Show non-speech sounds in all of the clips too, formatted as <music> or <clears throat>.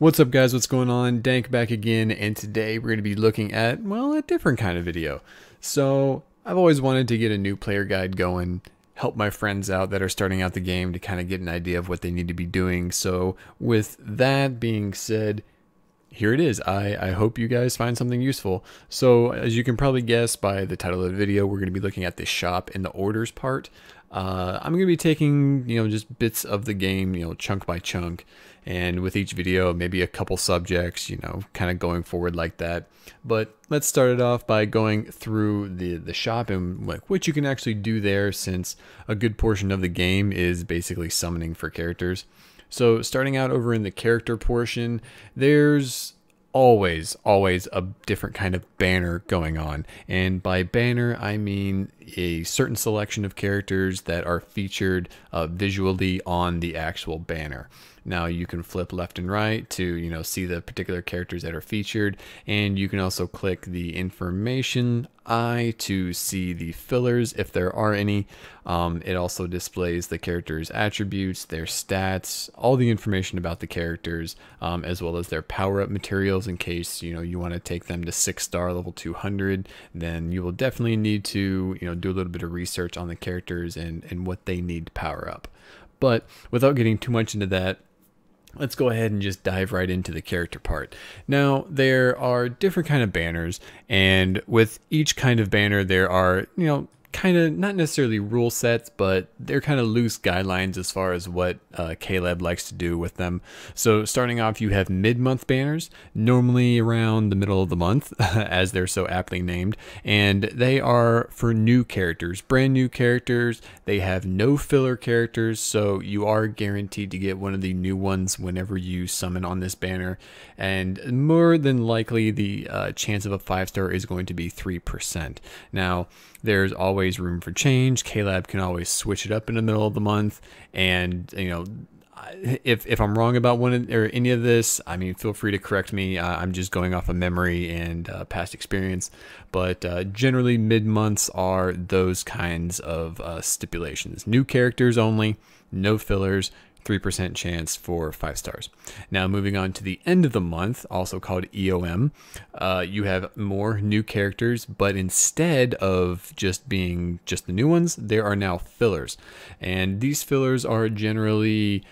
What's up guys, what's going on? Dank back again, and today we're going to be looking at, well, a different kind of video. So, I've always wanted to get a new player guide going, help my friends out that are starting out the game to kind of get an idea of what they need to be doing. So, with that being said, here it is. I, I hope you guys find something useful. So, as you can probably guess by the title of the video, we're going to be looking at the shop and the orders part. Uh, I'm going to be taking, you know, just bits of the game, you know, chunk by chunk, and with each video, maybe a couple subjects, you know, kind of going forward like that. But let's start it off by going through the, the shop and like what you can actually do there since a good portion of the game is basically summoning for characters. So starting out over in the character portion, there's always, always a different kind of banner going on. And by banner, I mean a certain selection of characters that are featured uh, visually on the actual banner. Now you can flip left and right to, you know, see the particular characters that are featured. And you can also click the information eye to see the fillers if there are any. Um, it also displays the character's attributes, their stats, all the information about the characters, um, as well as their power-up materials in case, you know, you want to take them to six star level 200, then you will definitely need to, you know, do a little bit of research on the characters and, and what they need to power up. But without getting too much into that, let's go ahead and just dive right into the character part. Now, there are different kind of banners, and with each kind of banner, there are, you know, kind of not necessarily rule sets, but they're kind of loose guidelines as far as what uh, KLab likes to do with them. So starting off, you have mid-month banners, normally around the middle of the month, <laughs> as they're so aptly named, and they are for new characters, brand new characters. They have no filler characters, so you are guaranteed to get one of the new ones whenever you summon on this banner, and more than likely, the uh, chance of a five star is going to be three percent. Now, there's always room for change. KLab can always switch it up in the middle of the month, and you know, if if I'm wrong about one or any of this, I mean, feel free to correct me. Uh, I'm just going off of memory and uh, past experience, but uh, generally mid months are those kinds of uh, stipulations. New characters only, no fillers, 3% chance for 5 stars. Now, moving on to the end of the month, also called EOM, uh, you have more new characters, but instead of just being just the new ones, there are now fillers. And these fillers are generally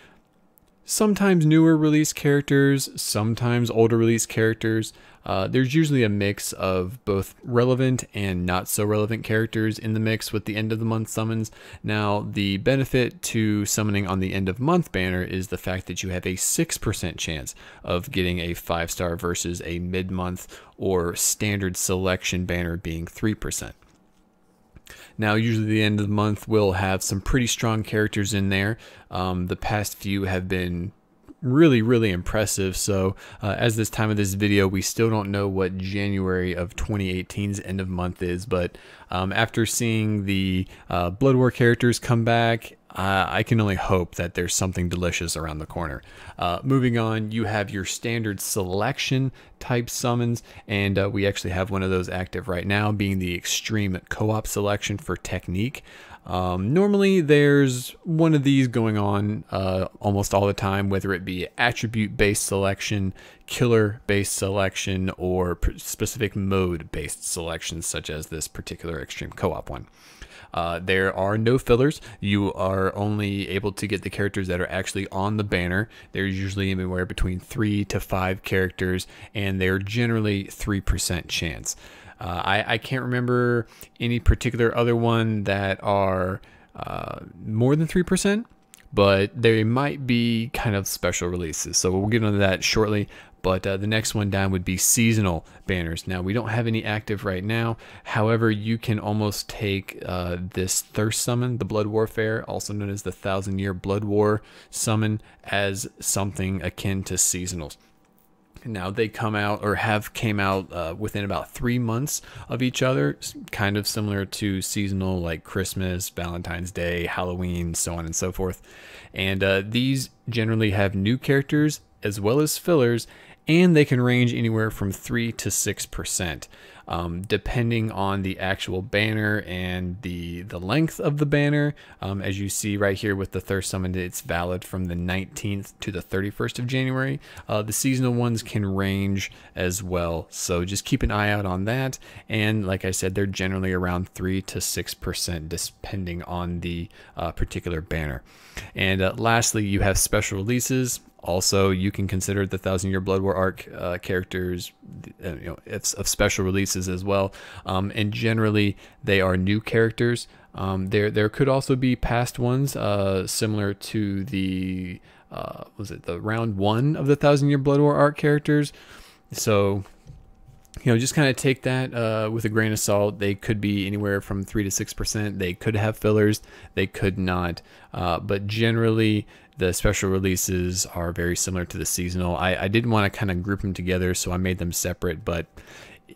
sometimes newer release characters, sometimes older release characters. Uh, there's usually a mix of both relevant and not so relevant characters in the mix with the end of the month summons. Now, the benefit to summoning on the end of month banner is the fact that you have a 6% chance of getting a 5 star versus a mid month or standard selection banner being 3%. Now, usually the end of the month will have some pretty strong characters in there. Um, the past few have been really, really impressive. So, uh, as this time of this video, we still don't know what January of 2018's end of month is, but um, after seeing the uh, Blood War characters come back uh, I can only hope that there's something delicious around the corner. Uh, moving on, you have your standard selection type summons, and uh, we actually have one of those active right now, being the extreme co-op selection for technique. Um, normally, there's one of these going on uh, almost all the time, whether it be attribute based selection, killer based selection, or specific mode based selection, such as this particular extreme co op one. Uh, there are no fillers. You are only able to get the characters that are actually on the banner. There's usually anywhere between three to five characters, and they're generally 3% chance. Uh, I, I can't remember any particular other one that are uh, more than 3% but they might be kind of special releases. So we'll get into that shortly. But uh, the next one down would be seasonal banners. Now, we don't have any active right now. However, you can almost take uh, this Thirst Summon, the Blood Warfare, also known as the Thousand Year Blood War Summon, as something akin to seasonals. Now they come out or have came out uh, within about three months of each other, kind of similar to seasonal like Christmas, Valentine's Day, Halloween, so on and so forth. And uh, these generally have new characters as well as fillers and they can range anywhere from 3 to 6%. Um, depending on the actual banner and the the length of the banner. Um, as you see right here with the Thirst Summoned, it's valid from the 19th to the 31st of January. Uh, the seasonal ones can range as well, so just keep an eye out on that. And like I said, they're generally around 3 to 6% depending on the uh, particular banner. And uh, lastly, you have special releases. Also, you can consider the Thousand Year Blood War arc uh, characters, uh, you know, of special releases as well. Um, and generally, they are new characters. Um, there, there could also be past ones, uh, similar to the uh, was it the round one of the Thousand Year Blood War arc characters. So you know, just kind of take that uh, with a grain of salt. They could be anywhere from three to six percent. They could have fillers. They could not. Uh, but generally, the special releases are very similar to the seasonal. I, I didn't want to kind of group them together, so I made them separate, but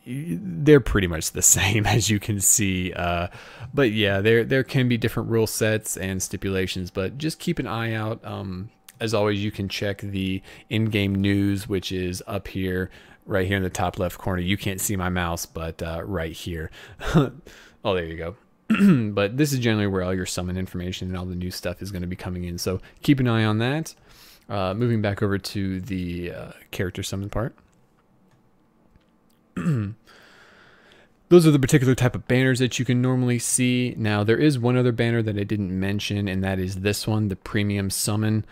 they're pretty much the <laughs> same as you can see. Uh, but yeah, there there can be different rule sets and stipulations, but just keep an eye out. Um, as always, you can check the in-game news, which is up here, right here in the top left corner. You can't see my mouse, but uh, right here. <laughs> oh, there you go. <clears throat> but this is generally where all your summon information and all the new stuff is going to be coming in. So keep an eye on that. Uh, moving back over to the uh, character summon part. <clears throat> Those are the particular type of banners that you can normally see. Now, there is one other banner that I didn't mention, and that is this one, the Premium Summon.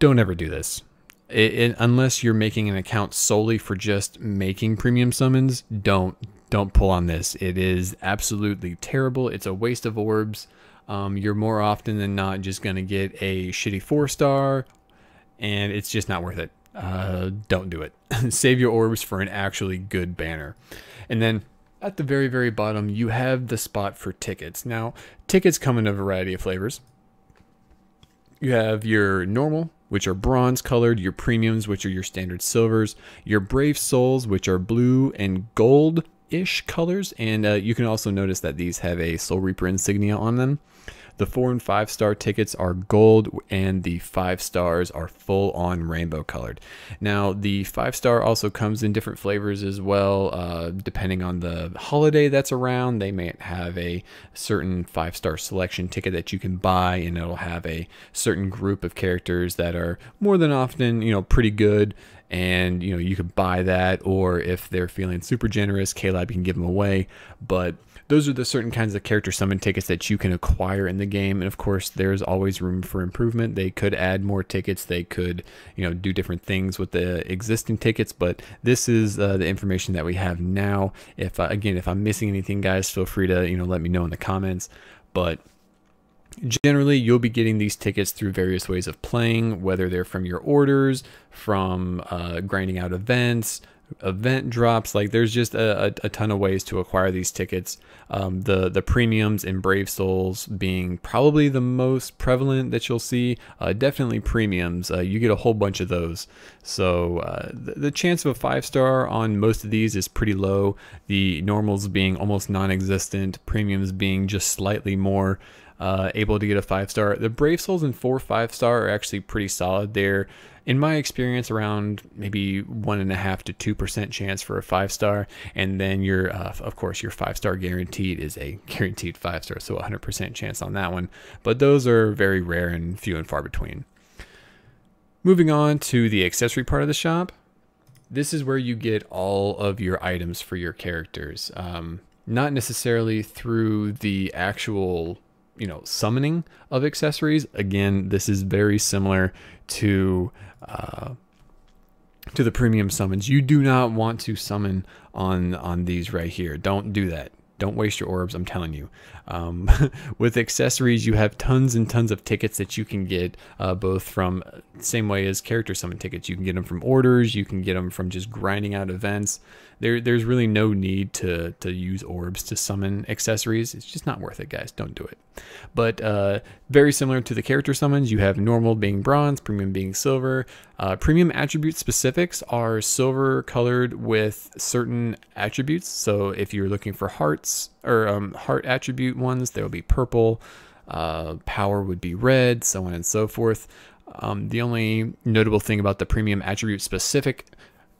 Don't ever do this. It, it, unless you're making an account solely for just making premium summons, don't don't pull on this. It is absolutely terrible. It's a waste of orbs. Um, you're more often than not just going to get a shitty four star, and it's just not worth it. Uh, don't do it. <laughs> Save your orbs for an actually good banner. And then at the very, very bottom, you have the spot for tickets. Now, tickets come in a variety of flavors. You have your normal, which are bronze colored, your premiums, which are your standard silvers, your brave souls, which are blue and gold, ish colors, and uh, you can also notice that these have a Soul Reaper insignia on them. The four and five star tickets are gold, and the five stars are full on rainbow colored. Now, the five star also comes in different flavors as well, uh, depending on the holiday that's around. They may have a certain five star selection ticket that you can buy, and it'll have a certain group of characters that are more than often, you know, pretty good and you know you could buy that or if they're feeling super generous KLab can give them away but those are the certain kinds of character summon tickets that you can acquire in the game. And of course there's always room for improvement. They could add more tickets. They could you know do different things with the existing tickets. But this is uh, the information that we have now. If uh, again if i'm missing anything guys feel free to you know let me know in the comments. But Generally, you'll be getting these tickets through various ways of playing, whether they're from your orders, from uh, grinding out events, event drops. Like there's just a, a, a, ton of ways to acquire these tickets. Um, the the premiums in Brave Souls being probably the most prevalent that you'll see. Uh, definitely premiums. Uh, you get a whole bunch of those. So uh, the, the, chance of a five star on most of these is pretty low. The normals being almost non-existent. Premiums being just slightly more uh, able to get a five star. The Brave Souls and four five star are actually pretty solid. They're, in my experience, around maybe one and a half to two percent chance for a five star, and then your, uh, of course, your five star guaranteed is a <laughs> guaranteed five star, so 100% chance on that one. But those are very rare and few and far between. Moving on to the accessory part of the shop. This is where you get all of your items for your characters. Um, not necessarily through the actual you know summoning of accessories. Again this is very similar to uh, to the premium summons. You do not want to summon on on these right here. Don't do that. Don't waste your orbs i'm telling you um, <laughs> with accessories you have tons and tons of tickets that you can get uh, both from same way as character summon tickets you can get them from orders you can get them from just grinding out events there there's really no need to to use orbs to summon accessories. It's just not worth it, guys. Don't do it. But uh, very similar to the character summons, you have normal being bronze, premium being silver. Uh, premium attribute specifics are silver colored with certain attributes. So if you're looking for hearts or um, heart attribute ones, there will be purple. Uh, power would be red, so on and so forth. Um, the only notable thing about the premium attribute specific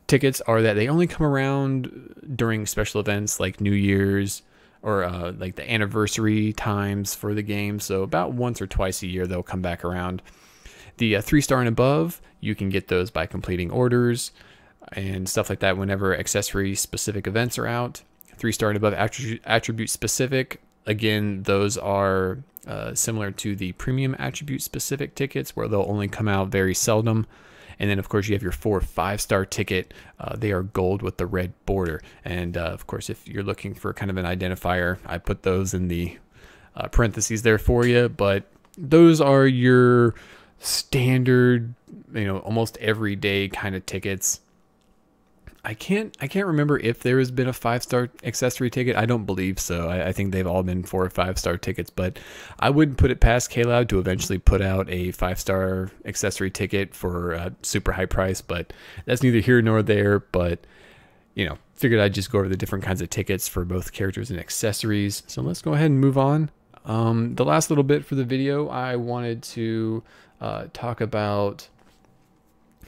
tickets are that they only come around during special events like New Year's or uh, like the anniversary times for the game. So about once or twice a year they'll come back around. The uh, three star and above, you can get those by completing orders and stuff like that whenever accessory specific events are out. Three star and above attribute, attribute specific, again, those are uh, similar to the premium attribute specific tickets where they'll only come out very seldom. And then, of course, you have your four five star ticket. Uh, they are gold with the red border. And uh, of course, if you're looking for kind of an identifier, I put those in the uh, parentheses there for you. But those are your standard, you know, almost everyday kind of tickets. I can't I can't remember if there has been a five star accessory ticket. I don't believe so. I, I, think they've all been four or five star tickets, but I wouldn't put it past KLab to eventually put out a five star accessory ticket for a super high price. But that's neither here nor there. But you know, figured I'd just go over the different kinds of tickets for both characters and accessories. So let's go ahead and move on. Um, the last little bit for the video, I wanted to uh, talk about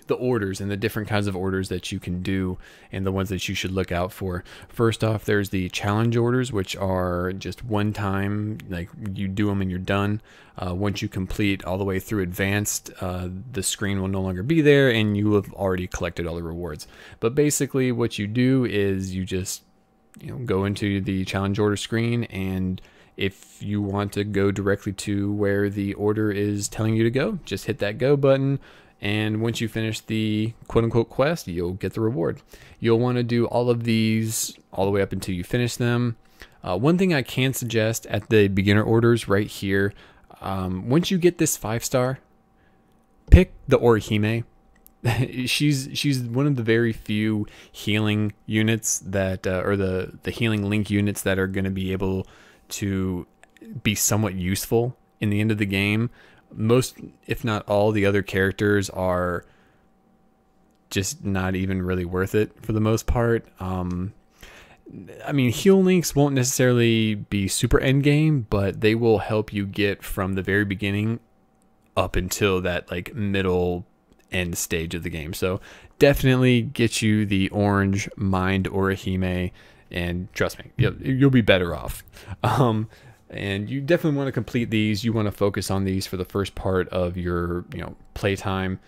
the orders and the different kinds of orders that you can do and the ones that you should look out for. First off, there's the challenge orders, which are just one time, like you do them and you're done. Uh, once you complete all the way through advanced, uh, the screen will no longer be there and you have already collected all the rewards. But basically, what you do is you just you know go into the challenge order screen and if you want to go directly to where the order is telling you to go, just hit that go button. And once you finish the quote unquote quest, you'll get the reward. You'll want to do all of these all the way up until you finish them. Uh, one thing I can suggest at the beginner orders right here, um, once you get this five star, pick the Orihime. <laughs> she's she's one of the very few healing units that, uh, or the the healing link units that are going to be able to be somewhat useful in the end of the game most, if not all, the other characters are just not even really worth it for the most part. Um, I mean, heal links won't necessarily be super end game, but they will help you get from the very beginning up until that like middle end stage of the game. So definitely get you the orange mind Orihime, and trust me, you'll, you'll be better off. Um, and you definitely want to complete these. You want to focus on these for the first part of your, you know, playtime.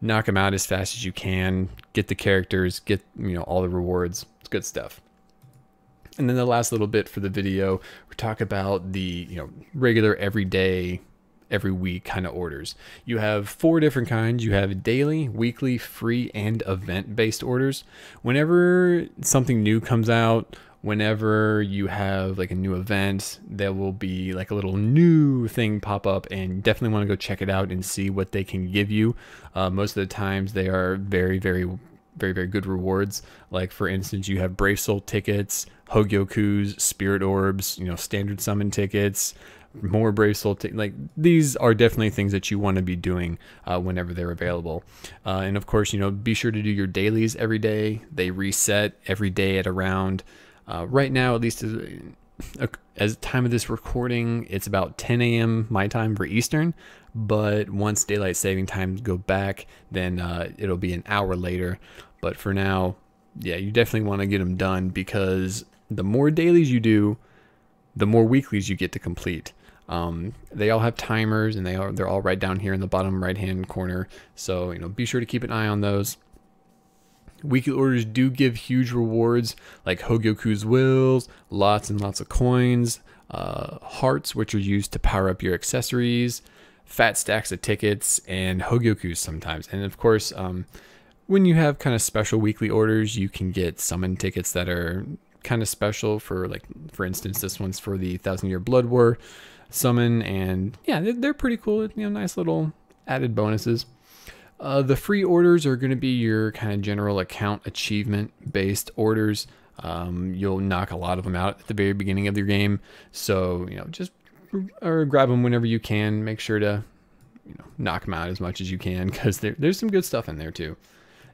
Knock them out as fast as you can. Get the characters. Get you know all the rewards. It's good stuff. And then the last little bit for the video, we talk about the you know regular everyday every week kind of orders. You have four different kinds. You have daily, weekly, free, and event based orders. Whenever something new comes out whenever you have like a new event, there will be like a little new thing pop up, and definitely want to go check it out and see what they can give you. Uh, most of the times, they are very, very, very, very good rewards. Like for instance, you have Brave Soul tickets, Hogyoku's, Spirit Orbs, you know, standard summon tickets. More Brave Soul, t- like these are definitely things that you want to be doing uh, whenever they're available. Uh, and of course, you know, be sure to do your dailies every day. They reset every day at around uh, right now, at least as, uh, as time of this recording, it's about 10 a.m. my time for Eastern. But once daylight saving times go back, then uh, it'll be an hour later. But for now, yeah, you definitely want to get them done because the more dailies you do, the more weeklies you get to complete. Um, they all have timers and they are they're all right down here in the bottom right hand corner. So you know, be sure to keep an eye on those. Weekly orders do give huge rewards like Hogyoku's wills, lots and lots of coins, uh, hearts, which are used to power up your accessories, fat stacks of tickets, and Hogyoku's sometimes. And of course, um, when you have kind of special weekly orders, you can get summon tickets that are kind of special for like, for instance, this one's for the Thousand Year Blood War summon, and yeah, they're pretty cool. You know, nice little added bonuses. Uh, the free orders are going to be your kind of general account achievement based orders. Um, you'll knock a lot of them out at the very beginning of your game. So, you know, just or grab them whenever you can. Make sure to, you know, knock them out as much as you can because there, there's some good stuff in there too.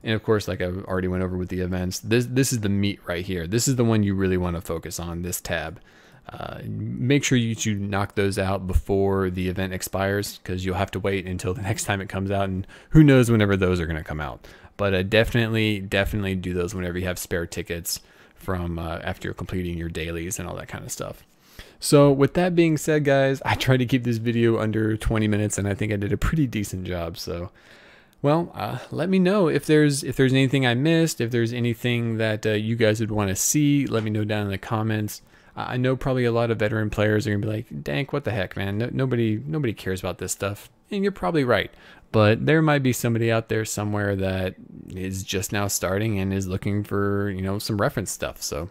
And of course, like I have already went over with the events, this this is the meat right here. This is the one you really want to focus on. This tab, Uh, make sure you, you knock those out before the event expires because you'll have to wait until <laughs> the next time it comes out, and who knows whenever those are going to come out. But uh, definitely, definitely do those whenever you have spare tickets from uh, after you're completing your dailies and all that kind of stuff. So with that being said, guys, I tried to keep this video under 20 minutes, and I think I did a pretty decent job. So, well, uh, let me know if there's if there's anything I missed, if there's anything that uh, you guys would want to see. Let me know down in the comments. I know probably a lot of veteran players are gonna be like, "Dank, what the heck, man? No, nobody nobody cares about this stuff," and you're probably right. But there might be somebody out there somewhere that is just now starting and is looking for you know some reference stuff. So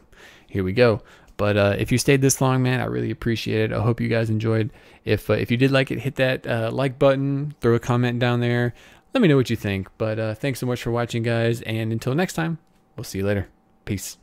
here we go. But uh, if you stayed this long, man, I really appreciate it. I hope you guys enjoyed. If uh, if you did like it, hit that uh, like button, throw a comment down there. Let me know what you think. But uh, thanks so much for watching, guys. And until next time, we'll see you later. Peace.